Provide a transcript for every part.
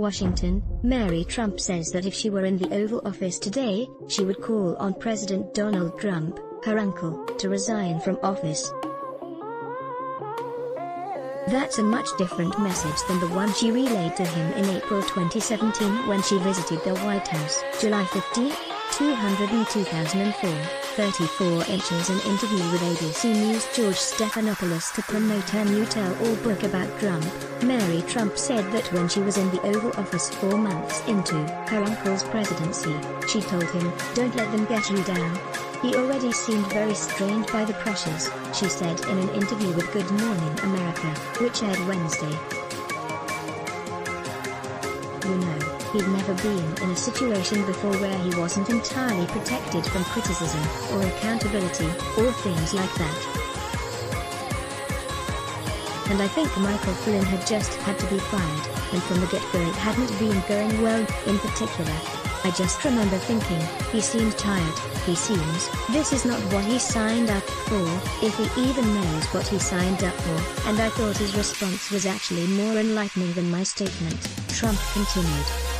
Washington, Mary Trump says that if she were in the Oval Office today, she would call on President Donald Trump, her uncle, to resign from office. That's a much different message than the one she relayed to him in April 2017 when she visited the White House. July 15, 200 2004. 34 inches an interview with ABC News George Stephanopoulos to promote her new tell-all book about Trump. Mary Trump said that when she was in the Oval Office four months into her uncle's presidency, she told him, don't let them get you down. He already seemed very strained by the pressures, she said in an interview with Good Morning America, which aired Wednesday. You know. He'd never been in a situation before where he wasn't entirely protected from criticism, or accountability, or things like that. And I think Michael Flynn had just had to be fired, and from the get-go it hadn't been going well, in particular. I just remember thinking, he seems tired, he seems, this is not what he signed up for, if he even knows what he signed up for, and I thought his response was actually more enlightening than my statement, Trump continued.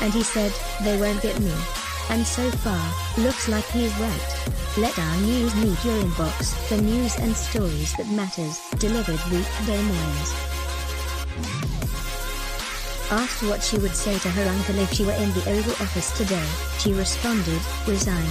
And he said, they won't get me. And so far, looks like he's right. Let our news meet your inbox. The news and stories that matters, delivered weekday mornings. Asked what she would say to her uncle if she were in the Oval Office today, she responded, resign.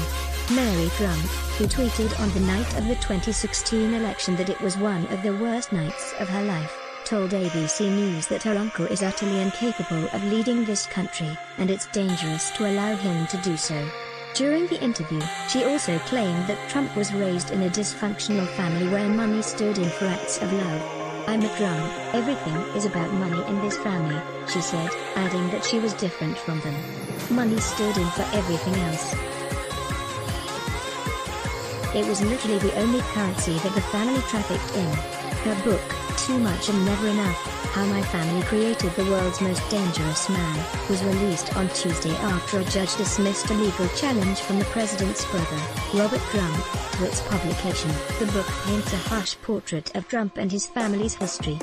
Mary Trump, who tweeted on the night of the 2016 election that it was one of the worst nights of her life told ABC News that her uncle is utterly incapable of leading this country, and it's dangerous to allow him to do so. During the interview, she also claimed that Trump was raised in a dysfunctional family where money stood in for acts of love. I'm a Trump, everything is about money in this family, she said, adding that she was different from them. Money stood in for everything else. It was literally the only currency that the family trafficked in. Her book, too Much and Never Enough, How My Family Created the World's Most Dangerous Man, was released on Tuesday after a judge dismissed a legal challenge from the president's brother, Robert Trump, to its publication. The book paints a harsh portrait of Trump and his family's history.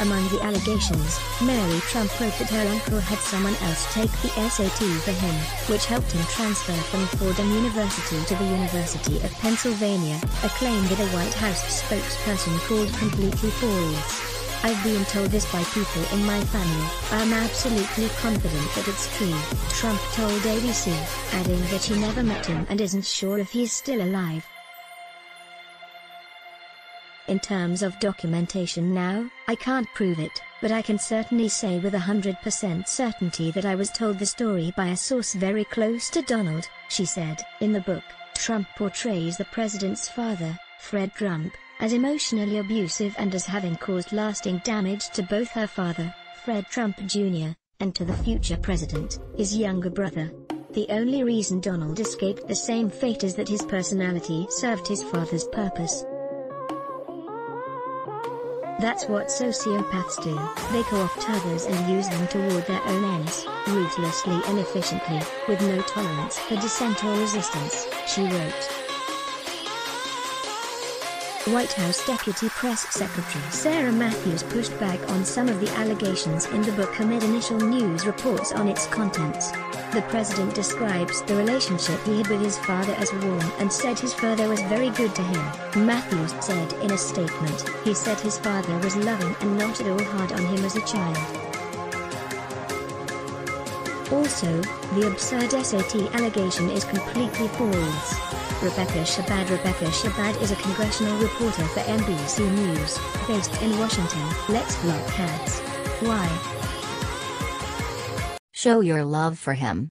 Among the allegations, Mary Trump wrote that her uncle had someone else take the SAT for him, which helped him transfer from Fordham University to the University of Pennsylvania, a claim that a White House spokesperson called completely false. I've been told this by people in my family, I'm absolutely confident that it's true, Trump told ABC, adding that she never met him and isn't sure if he's still alive. In terms of documentation now, I can't prove it, but I can certainly say with 100% certainty that I was told the story by a source very close to Donald, she said. In the book, Trump portrays the president's father, Fred Trump, as emotionally abusive and as having caused lasting damage to both her father, Fred Trump Jr., and to the future president, his younger brother. The only reason Donald escaped the same fate is that his personality served his father's purpose. That's what sociopaths do, they co-opt others and use them toward their own ends, ruthlessly and efficiently, with no tolerance for dissent or resistance, she wrote. White House Deputy Press Secretary Sarah Matthews pushed back on some of the allegations in the book amid initial news reports on its contents. The president describes the relationship he had with his father as warm and said his father was very good to him. Matthews said in a statement, he said his father was loving and not at all hard on him as a child. Also, the absurd SAT allegation is completely false. Rebecca Shabad Rebecca Shabad is a congressional reporter for NBC News, based in Washington. Let's block cats. Why? Show your love for him.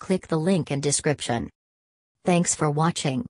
Click the link in description. Thanks for watching.